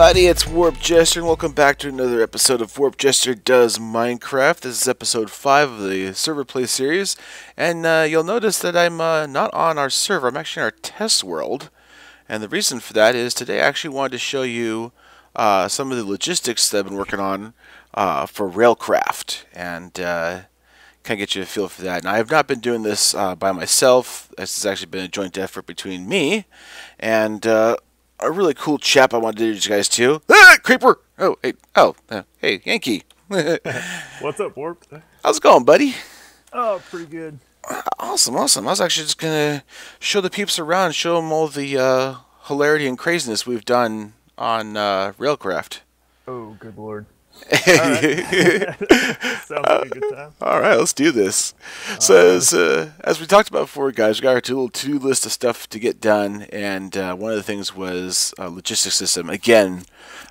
everybody, it's Warp Jester, and welcome back to another episode of Warp Jester Does Minecraft. This is episode 5 of the server play series, and uh, you'll notice that I'm uh, not on our server, I'm actually in our test world. And the reason for that is today I actually wanted to show you uh, some of the logistics that I've been working on uh, for Railcraft, and uh, kind of get you a feel for that. And I have not been doing this uh, by myself, this has actually been a joint effort between me and a really cool chap I wanted to introduce you guys too. Ah, creeper! Oh, hey, oh, uh, hey, Yankee. What's up, Warp? How's it going, buddy? Oh, pretty good. Awesome, awesome. I was actually just gonna show the peeps around, show them all the uh, hilarity and craziness we've done on uh, Railcraft. Oh, good lord. Sounds like a good time. All right, let's do this. So, as, uh, as we talked about before, guys, we got our two little to-do list of stuff to get done, and uh, one of the things was a logistics system. Again,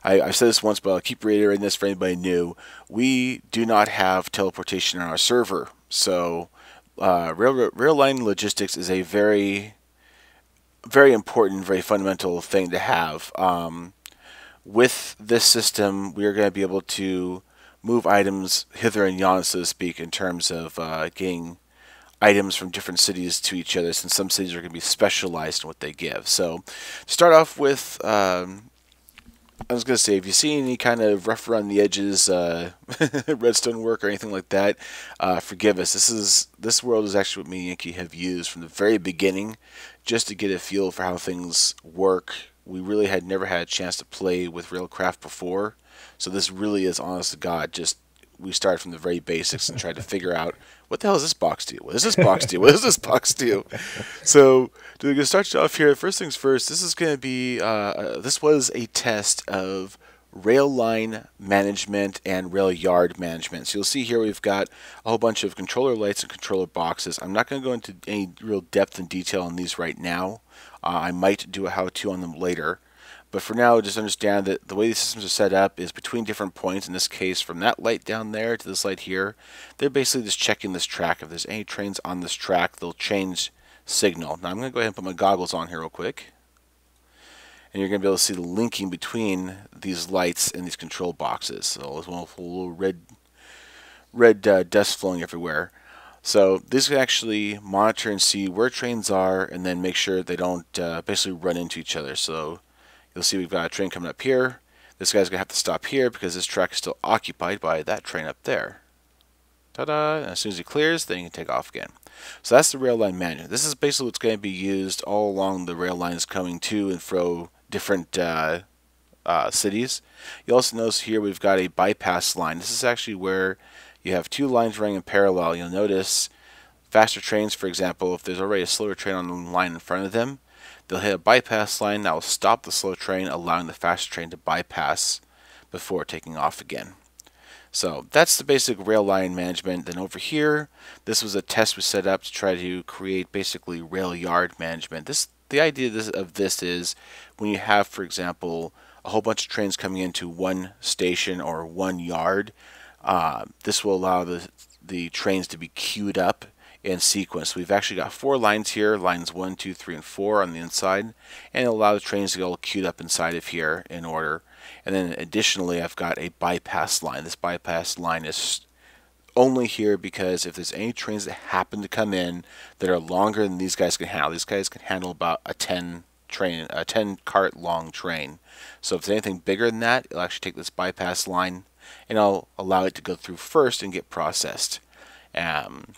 I, have said this once, but I'll keep reiterating this for anybody new. We do not have teleportation on our server, so uh, rail, rail line logistics is a very, very important, very fundamental thing to have. Um, with this system, we are going to be able to move items hither and yon, so to speak, in terms of uh, getting items from different cities to each other, since some cities are going to be specialized in what they give. So, to start off with, um, I was going to say, if you see any kind of rough around the edges uh, redstone work or anything like that, uh, forgive us. This is this world is actually what me and Yankee have used from the very beginning, just to get a feel for how things work we really had never had a chance to play with Railcraft before. So this really is, honest to God, just we started from the very basics and tried to figure out what the hell is this box do? What does this box do? What does this box deal? So do? So to start you off here, first things first, this is going to be, uh, uh, this was a test of rail line management and rail yard management. So you'll see here we've got a whole bunch of controller lights and controller boxes. I'm not going to go into any real depth and detail on these right now. Uh, I might do a how-to on them later. But for now, just understand that the way these systems are set up is between different points. In this case, from that light down there to this light here, they're basically just checking this track. If there's any trains on this track, they'll change signal. Now I'm going to go ahead and put my goggles on here real quick. And you're going to be able to see the linking between these lights and these control boxes. So there's one little red, red uh, dust flowing everywhere. So these can actually monitor and see where trains are and then make sure they don't uh, basically run into each other. So you'll see we've got a train coming up here. This guy's going to have to stop here because this track is still occupied by that train up there. Ta-da! As soon as he clears, then you can take off again. So that's the rail line management. This is basically what's going to be used all along the rail lines coming to and fro different uh, uh, cities. You also notice here we've got a bypass line. This is actually where you have two lines running in parallel. You'll notice faster trains, for example, if there's already a slower train on the line in front of them, they'll hit a bypass line that will stop the slow train, allowing the faster train to bypass before taking off again. So that's the basic rail line management. Then over here, this was a test we set up to try to create basically rail yard management. This the idea of this, of this is when you have, for example, a whole bunch of trains coming into one station or one yard, uh, this will allow the, the trains to be queued up in sequence. We've actually got four lines here, lines 1, 2, 3, and 4 on the inside, and allow the trains to get all queued up inside of here in order. And then additionally, I've got a bypass line. This bypass line is only here because if there's any trains that happen to come in that are longer than these guys can handle, these guys can handle about a 10 train, a 10 cart long train. So if there's anything bigger than that, it'll actually take this bypass line and I'll allow it to go through first and get processed. Um,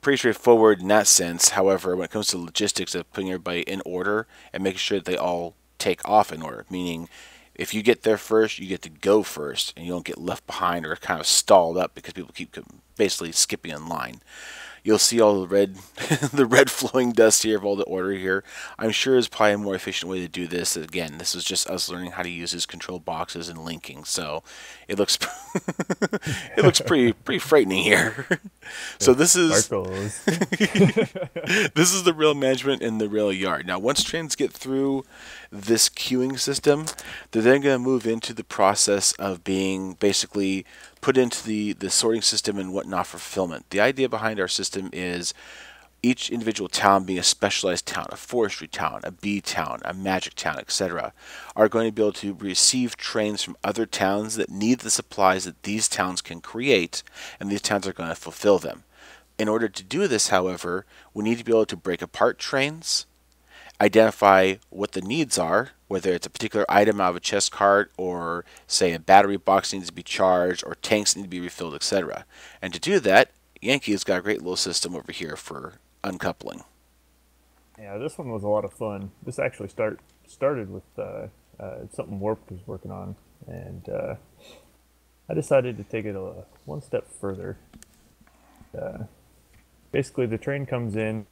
pretty straightforward in that sense. However, when it comes to logistics of putting everybody in order and making sure that they all take off in order, meaning if you get there first, you get to go first, and you don't get left behind or kind of stalled up because people keep basically skipping in line. You'll see all the red, the red flowing dust here of all the order here. I'm sure is probably a more efficient way to do this. Again, this is just us learning how to use his control boxes and linking. So it looks, it looks pretty pretty frightening here. so this is this is the rail management in the rail yard. Now, once trains get through this queuing system, they're then going to move into the process of being basically put into the, the sorting system and whatnot for fulfillment. The idea behind our system is each individual town being a specialized town, a forestry town, a bee town, a magic town, etc., are going to be able to receive trains from other towns that need the supplies that these towns can create, and these towns are going to fulfill them. In order to do this, however, we need to be able to break apart trains, identify what the needs are, whether it's a particular item out of a chest cart, or say a battery box needs to be charged, or tanks need to be refilled, etc. And to do that, Yankee's got a great little system over here for uncoupling. Yeah, this one was a lot of fun. This actually start started with uh, uh, something Warped was working on, and uh, I decided to take it a, one step further. Uh, basically, the train comes in.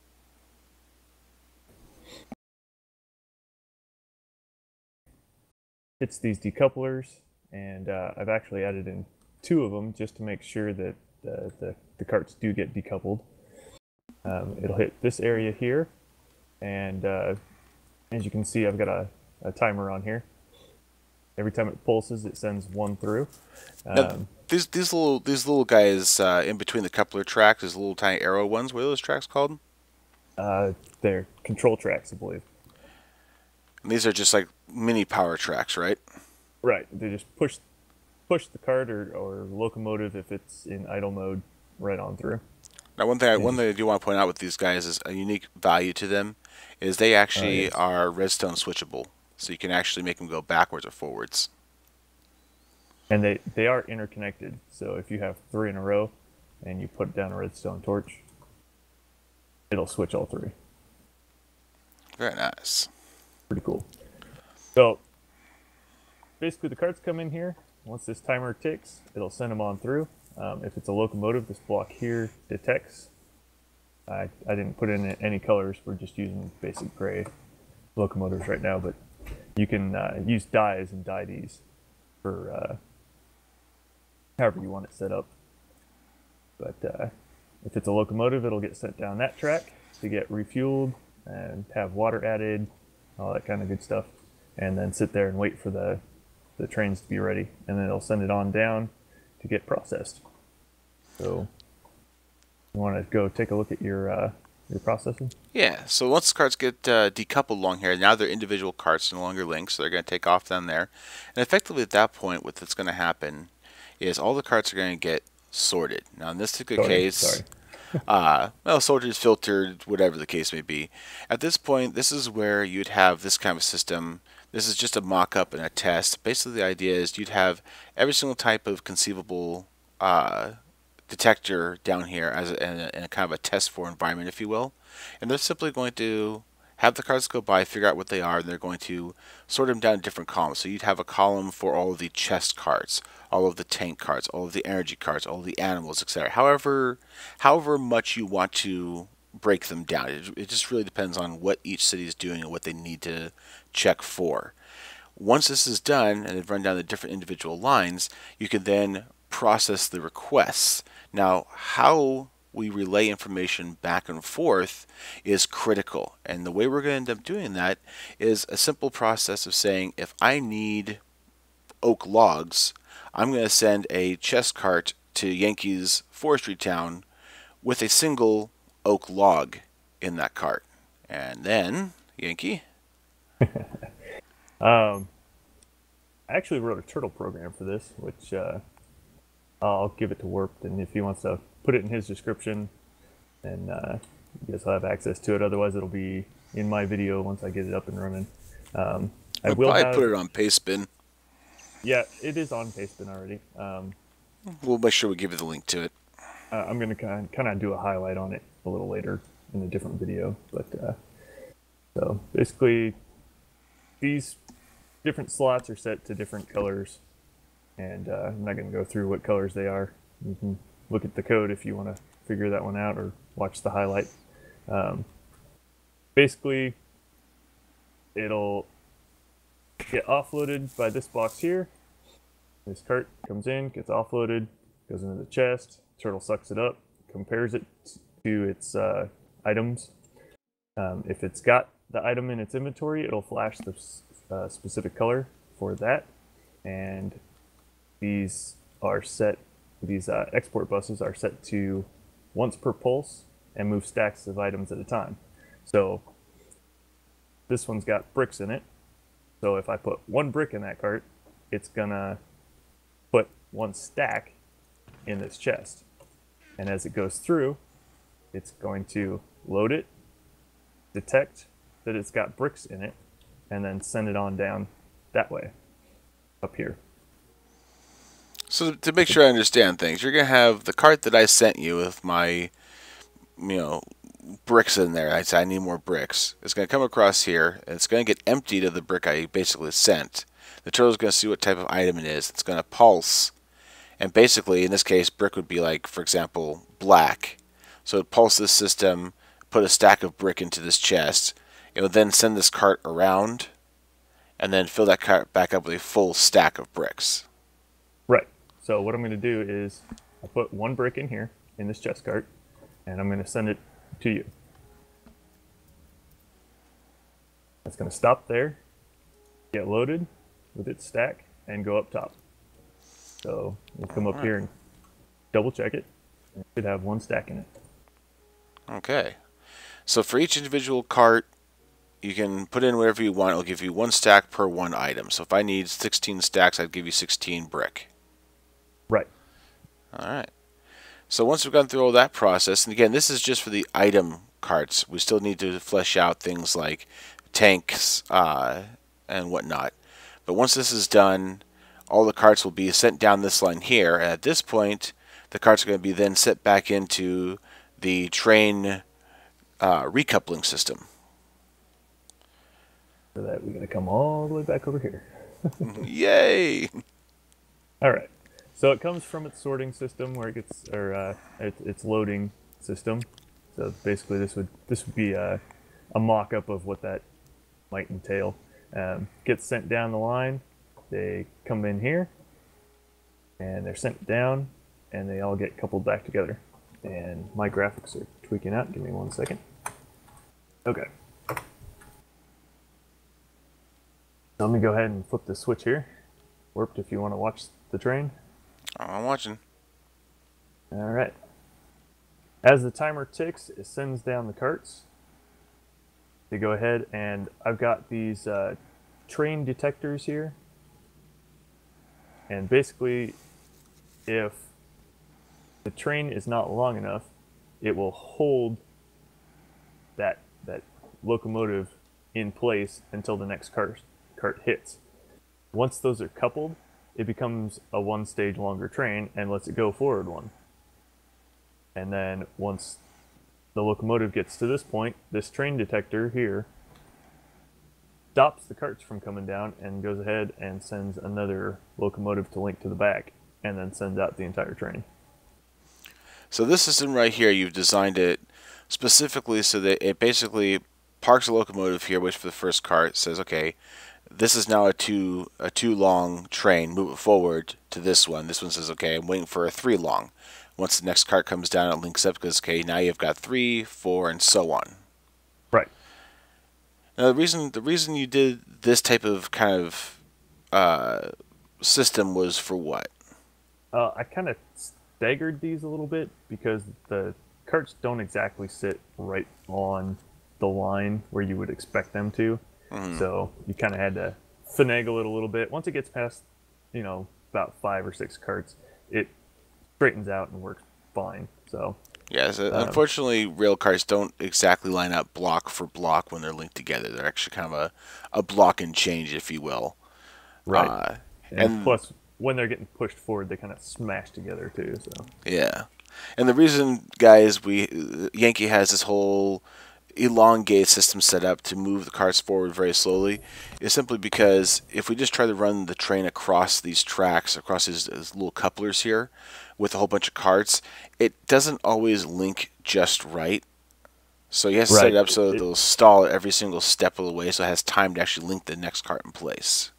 Hits these decouplers, and uh, I've actually added in two of them just to make sure that uh, the, the carts do get decoupled. Um, it'll hit this area here, and uh, as you can see, I've got a, a, timer on here. Every time it pulses, it sends one through. Um, now, these these little these little guys uh, in between the coupler tracks, these little tiny arrow ones. What are those tracks called? Uh, they're control tracks, I believe. And these are just like mini power tracks, right? Right. They just push push the cart or, or locomotive if it's in idle mode right on through. Now, one thing I, one thing I do want to point out with these guys is a unique value to them is they actually oh, yes. are redstone switchable, so you can actually make them go backwards or forwards. And they they are interconnected, so if you have three in a row, and you put down a redstone torch, it'll switch all three. Very nice. Pretty cool. So basically, the carts come in here. Once this timer ticks, it'll send them on through. Um, if it's a locomotive, this block here detects. I, I didn't put in any colors. We're just using basic gray locomotives right now, but you can uh, use dyes and dye these for uh, however you want it set up. But uh, if it's a locomotive, it'll get sent down that track to get refueled and have water added, all that kind of good stuff, and then sit there and wait for the, the trains to be ready. And then it'll send it on down to get processed. So you want to go take a look at your uh, your processing? Yeah. So once the carts get uh, decoupled along here, now they're individual carts, no longer linked, so they're going to take off down there. And effectively at that point, what's going to happen is all the carts are going to get sorted. Now in this particular sorry, case, sorry. Uh, well, soldiers filtered, whatever the case may be. At this point, this is where you'd have this kind of system this is just a mock-up and a test. Basically, the idea is you'd have every single type of conceivable uh, detector down here as a, in, a, in a kind of a test for environment, if you will. And they're simply going to have the cards go by, figure out what they are, and they're going to sort them down in different columns. So you'd have a column for all of the chest cards, all of the tank cards, all of the energy cards, all the animals, etc. However, however much you want to break them down. It, it just really depends on what each city is doing and what they need to check for. Once this is done and they've run down the different individual lines, you can then process the requests. Now, how we relay information back and forth is critical. And the way we're going to end up doing that is a simple process of saying if I need oak logs, I'm going to send a chest cart to Yankees Forestry Town with a single oak log in that cart. And then, Yankee. um, I actually wrote a turtle program for this, which uh, I'll give it to Warped, and if he wants to put it in his description, and uh, you guys will have access to it. Otherwise, it'll be in my video once I get it up and running. Um, I will probably have, put it on Pastebin. Yeah, it is on Pastebin already. Um, we'll make sure we give you the link to it. Uh, I'm going to kind kind of do a highlight on it a little later in a different video. But uh, so basically, these different slots are set to different colors, and uh, I'm not going to go through what colors they are. You can look at the code if you want to figure that one out or watch the highlight. Um, basically, it'll get offloaded by this box here. This cart comes in, gets offloaded, goes into the chest. Turtle sucks it up, compares it to its uh, items. Um, if it's got the item in its inventory, it'll flash the uh, specific color for that. And these are set, these uh, export buses are set to once per pulse and move stacks of items at a time. So this one's got bricks in it. So if I put one brick in that cart, it's gonna put one stack in this chest. And as it goes through, it's going to load it, detect that it's got bricks in it, and then send it on down that way up here. So to make sure I understand things, you're gonna have the cart that I sent you with my, you know, bricks in there. I say I need more bricks. It's gonna come across here. And it's gonna get emptied of the brick I basically sent. The turtle's gonna see what type of item it is. It's gonna pulse, and basically in this case, brick would be like, for example, black. So it pulse this system, put a stack of brick into this chest. It would then send this cart around, and then fill that cart back up with a full stack of bricks. Right. So what I'm going to do is I put one brick in here in this chest cart, and I'm going to send it to you. It's going to stop there, get loaded with its stack, and go up top. So we'll come up uh-huh. here and double check it. It should have one stack in it. Okay. So for each individual cart, you can put in whatever you want. It'll give you one stack per one item. So if I need 16 stacks, I'd give you 16 brick. Right. All right. So once we've gone through all that process, and again, this is just for the item carts. We still need to flesh out things like tanks uh, and whatnot. But once this is done, all the carts will be sent down this line here. And at this point, the carts are going to be then set back into the train uh, recoupling system. For that, we're going to come all the way back over here. Yay! All right. So it comes from its sorting system where it gets, or uh, it, its loading system. So basically, this would this would be a, a mock-up of what that might entail. Um, gets sent down the line. They come in here, and they're sent down, and they all get coupled back together. And my graphics are tweaking out. Give me one second. Okay. Let me go ahead and flip the switch here. Warped if you want to watch the train. I'm watching. All right. As the timer ticks, it sends down the carts. They go ahead and I've got these uh, train detectors here. And basically, if the train is not long enough, it will hold that that locomotive in place until the next cart cart hits. Once those are coupled, it becomes a one stage longer train and lets it go forward one. And then once the locomotive gets to this point, this train detector here stops the carts from coming down and goes ahead and sends another locomotive to link to the back and then sends out the entire train. So this system right here, you've designed it specifically so that it basically parks a locomotive here, which for the first cart says, okay, this is now a two a two long train. Move it forward to this one. This one says, okay, I'm waiting for a three long. Once the next cart comes down, it links up because okay, now you've got three, four, and so on. Right. Now the reason the reason you did this type of kind of uh, system was for what? Uh, I kind of staggered these a little bit because the carts don't exactly sit right on the line where you would expect them to. Mm-hmm. So you kind of had to finagle it a little bit. Once it gets past, you know, about five or six carts, it straightens out and works fine. So yeah, so um, unfortunately, rail cars don't exactly line up block for block when they're linked together. They're actually kind of a, a block and change, if you will. Right. Uh, and, and, plus, when they're getting pushed forward, they kind of smash together too. So yeah, and the reason, guys, we Yankee has this whole elongate system set up to move the carts forward very slowly is simply because if we just try to run the train across these tracks, across these, these little couplers here, with a whole bunch of carts, it doesn't always link just right. So you have to right. set it up so that it'll stall at every single step of the way so it has time to actually link the next cart in place.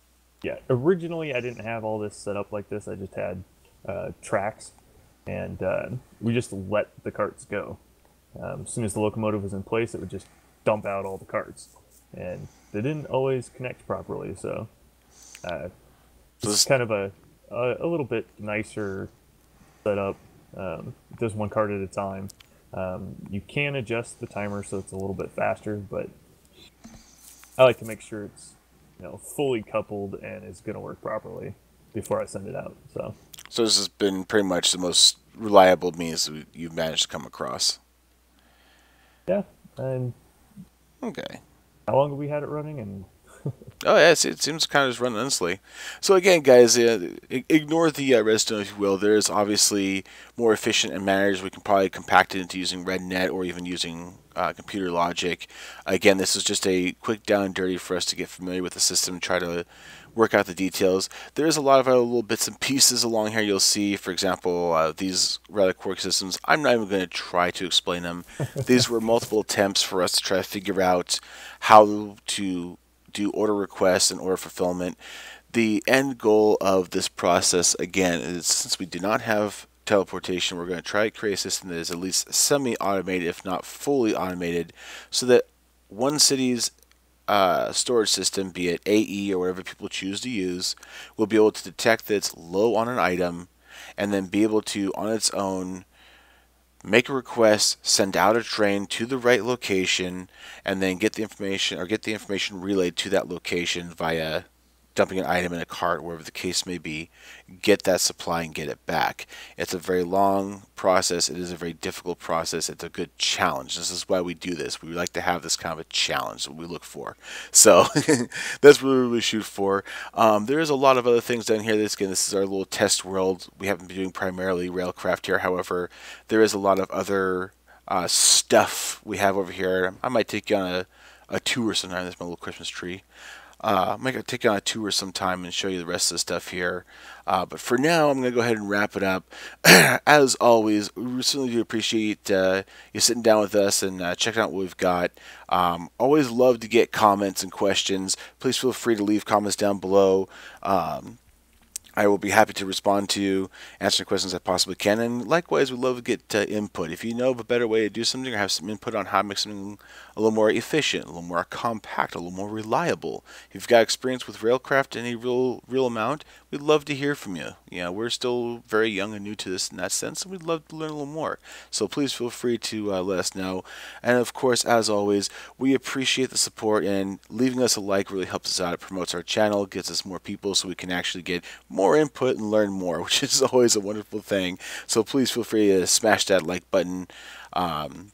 Yeah, originally I didn't have all this set up like this. I just had uh, tracks, and uh, we just let the carts go. Um, as soon as the locomotive was in place, it would just dump out all the carts, and they didn't always connect properly. So, uh, it's kind of a, a, a little bit nicer setup. Um, does one cart at a time, Um, you can adjust the timer so it's a little bit faster, but I like to make sure it's you know fully coupled and is going to work properly before I send it out. So. So this has been pretty much the most reliable means you've managed to come across. Yeah, and okay. How long have we had it running? And oh yes, it seems kind of just running endlessly. So again, guys, uh, ignore the uh, redstone if you will. There is obviously more efficient and managed. We can probably compact it into using RedNet or even using uh, computer logic. Again, this is just a quick down and dirty for us to get familiar with the system, and try to work out the details. There's a lot of other little bits and pieces along here you'll see. For example, uh, these Relic Quark systems, I'm not even going to try to explain them. these were multiple attempts for us to try to figure out how to do order requests and order fulfillment. The end goal of this process, again, is since we do not have teleportation, we're going to try to create a system that is at least semi-automated, if not fully automated, so that one city's uh, storage system, be it AE or whatever people choose to use, will be able to detect that it's low on an item and then be able to, on its own, make a request, send out a train to the right location, and then get the information or get the information relayed to that location via dumping an item in a cart, wherever the case may be, get that supply and get it back. It's a very long process. It is a very difficult process. It's a good challenge. This is why we do this. We like to have this kind of a challenge that we look for. So that's what we really shoot for. Um, there is a lot of other things down here. This, again, this is our little test world. We haven't been doing primarily railcraft here. However, there is a lot of other uh, stuff we have over here. I might take you on a, a tour sometime. There's my little Christmas tree. Uh, I might take on a tour sometime and show you the rest of the stuff here. Uh, but for now, I'm going to go ahead and wrap it up. As always, we certainly do appreciate uh, you sitting down with us and uh, checking out what we've got. Um, always love to get comments and questions. Please feel free to leave comments down below. Um, I will be happy to respond to you, answer questions I possibly can. And likewise, we'd love to get uh, input. If you know of a better way to do something or have some input on how to make something a little more efficient, a little more compact, a little more reliable, if you've got experience with Railcraft in any real real amount, we'd love to hear from you. Know, we're still very young and new to this in that sense, and we'd love to learn a little more. So please feel free to uh, let us know. And of course, as always, we appreciate the support and leaving us a like really helps us out. It promotes our channel, gets us more people so we can actually get more input and learn more, which is always a wonderful thing. So please feel free to smash that like button. Um,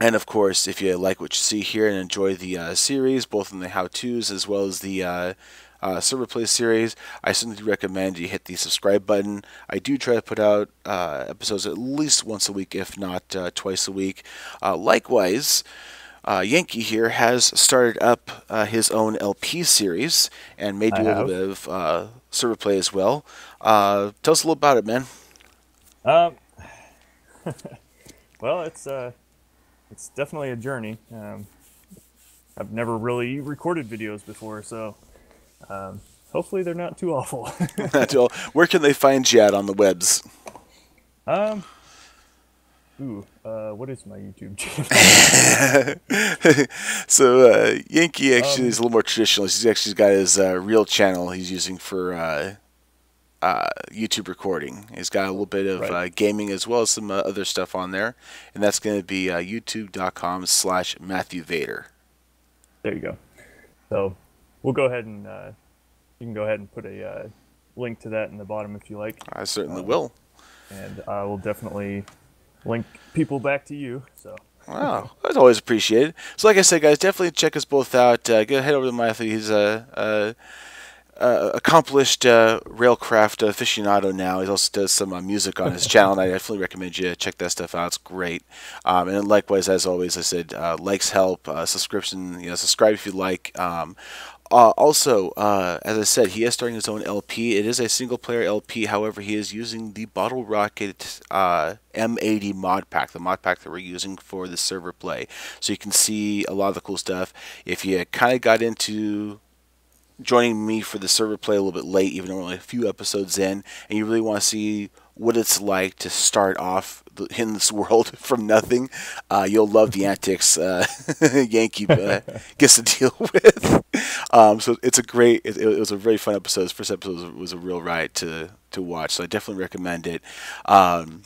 and of course, if you like what you see here and enjoy the uh, series, both in the how-tos as well as the uh, uh, server play series, I certainly recommend you hit the subscribe button. I do try to put out uh, episodes at least once a week, if not uh, twice a week. Uh, Yankee here has started up his own LP series and may do a little bit of server play as well. tell us a little about it, man. Um, well, it's it's definitely a journey. Um, I've never really recorded videos before, so um, hopefully they're not too awful. Where can they find you at on the webs? Um. Ooh, uh, what is my YouTube channel? so uh, Yankee actually um, is a little more traditional. He's actually got his uh, real channel he's using for uh, uh, YouTube recording. He's got a little bit of right. uh, gaming as well as some uh, other stuff on there, and that's going to be uh, youtube.com slash Matthew Vader. There you go. So we'll go ahead and uh, you can go ahead and put a uh, link to that in the bottom if you like. I certainly will. And I will definitely link people back to you. So. Wow, that's always appreciated. So, like I said, guys, definitely check us both out. Uh, go head over to Matthew. He's a, uh, accomplished uh, railcraft aficionado now. He also does some uh, music on his channel, and I definitely recommend you check that stuff out. It's great. Um, and likewise, as always, I said uh, likes help, uh, subscription, you know, subscribe if you like. Um, uh, also, as I said, he is starting his own LP. It is a single player LP. However, he is using the Bottle Rocket M80 mod pack, the mod pack that we're using for the server play. So you can see a lot of the cool stuff. If you kind of got into joining me for the server play a little bit late, even only a few episodes in, and you really want to see what it's like to start off in this world from nothing, uh, you'll love the antics uh, Yankee uh, gets to deal with. Um, so it's a great, it, it, was a very fun episode. This first episode was, was, a real ride to to watch, so I definitely recommend it. Um,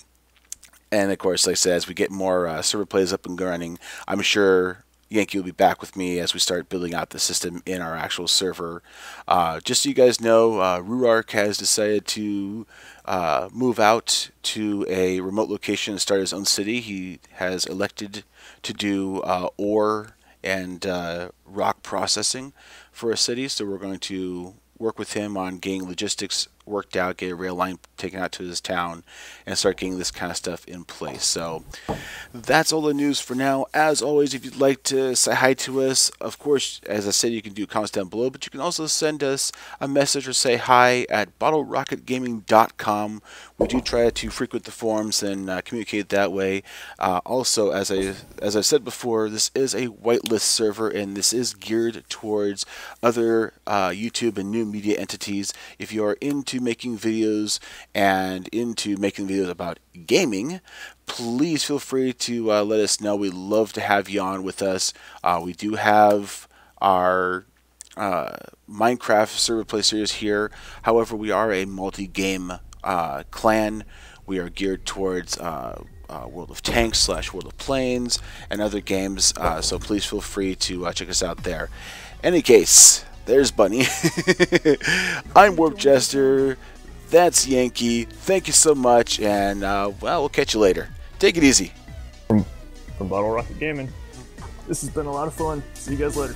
and of course, like I said, as we get more uh, server plays up and running, I'm sure Yankee will be back with me as we start building out the system in our actual server. Uh, just so you guys know, uh, Rurark has decided to uh, move out to a remote location and start his own city. He has elected to do uh, ore and uh, rock processing for a city, so we're going to work with him on getting logistics worked out, get a rail line taken out to his town, and start getting this kind of stuff in place. So that's all the news for now. As always, if you'd like to say hi to us, of course, as I said, you can do comments down below, but you can also send us a message or say hi at bottlerocketgaming.com. We do try to frequent the forums and uh, communicate that way. Uh, also, as I as I said before, this is a whitelist server, and this is geared towards other uh, YouTube and new media entities. If you are into into making videos and into making videos about gaming, please feel free to uh, let us know. We'd love to have you on with us. Uh, we do have our uh, Minecraft server play series here. However, we are a multi-game uh, clan. We are geared towards uh, uh, World of Tanks slash World of Planes and other games. Uh, so please feel free to uh, check us out there. Any case, there's Bunny. I'm Warp Jester. That's Yankee. Thank you so much, and uh, well, we'll catch you later. Take it easy. From, from Bottle Rocket Gaming. This has been a lot of fun. See you guys later.